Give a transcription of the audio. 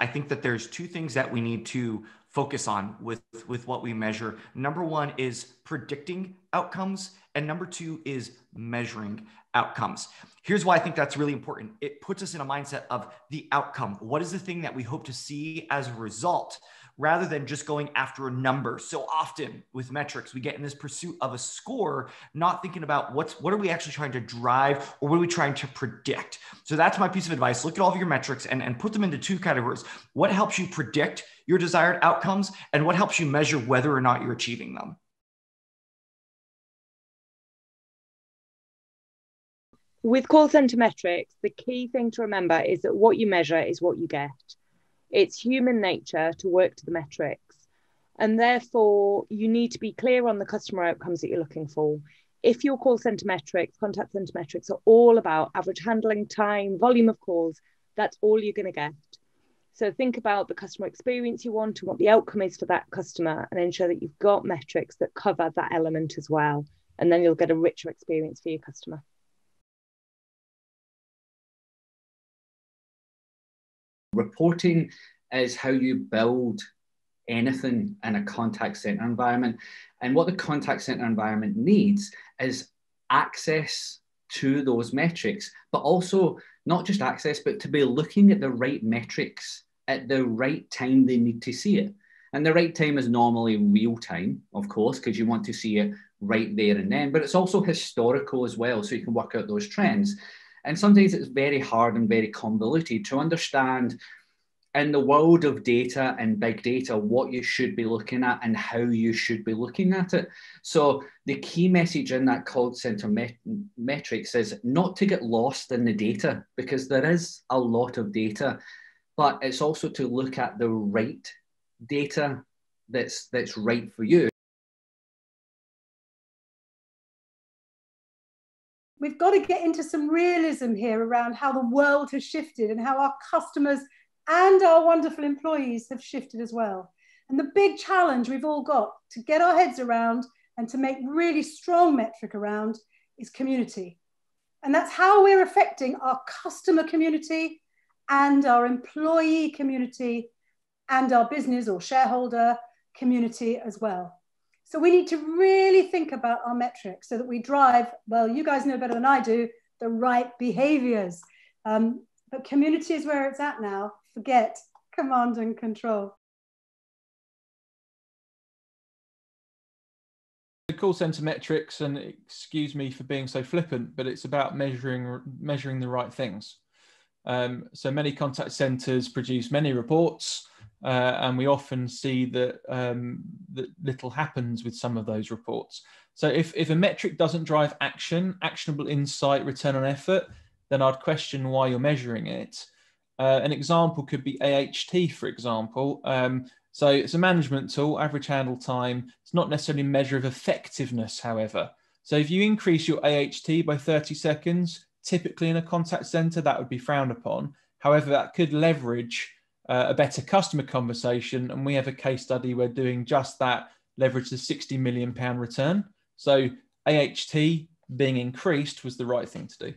I think that there's two things that we need to focus on with, with what we measure. Number one is predicting outcomes, and number two is measuring outcomes. Here's why I think that's really important it puts us in a mindset of the outcome. What is the thing that we hope to see as a result? Rather than just going after a number. So often with metrics, we get in this pursuit of a score, not thinking about what's what are we actually trying to drive or what are we trying to predict. So that's my piece of advice. Look at all of your metrics and, and put them into two categories. What helps you predict your desired outcomes and what helps you measure whether or not you're achieving them. With call center metrics, the key thing to remember is that what you measure is what you get. It's human nature to work to the metrics. And therefore, you need to be clear on the customer outcomes that you're looking for. If your call center metrics, contact center metrics are all about average handling time, volume of calls, that's all you're going to get. So think about the customer experience you want and what the outcome is for that customer, and ensure that you've got metrics that cover that element as well. And then you'll get a richer experience for your customer. Reporting is how you build anything in a contact center environment. And what the contact center environment needs is access to those metrics, but also not just access, but to be looking at the right metrics at the right time they need to see it. And the right time is normally real time, of course, because you want to see it right there and then, but it's also historical as well. So you can work out those trends. And sometimes it's very hard and very convoluted to understand in the world of data and big data what you should be looking at and how you should be looking at it. So the key message in that call center met- metrics is not to get lost in the data because there is a lot of data, but it's also to look at the right data that's that's right for you. We've got to get into some realism here around how the world has shifted and how our customers and our wonderful employees have shifted as well. And the big challenge we've all got to get our heads around and to make really strong metric around is community. And that's how we're affecting our customer community and our employee community and our business or shareholder community as well. So we need to really think about our metrics so that we drive, well, you guys know better than I do, the right behaviors. Um, but community is where it's at now. Forget command and control. The call center metrics, and excuse me for being so flippant, but it's about measuring measuring the right things. Um, so many contact centers produce many reports uh, and we often see that, um, that little happens with some of those reports. So if, if a metric doesn't drive action, actionable insight, return on effort, then I'd question why you're measuring it. Uh, an example could be AHT, for example. Um, so it's a management tool, average handle time. It's not necessarily a measure of effectiveness, however. So if you increase your AHT by 30 seconds, typically in a contact center, that would be frowned upon. However, that could leverage uh, a better customer conversation. And we have a case study where doing just that leveraged the 60 million pound return. So AHT being increased was the right thing to do.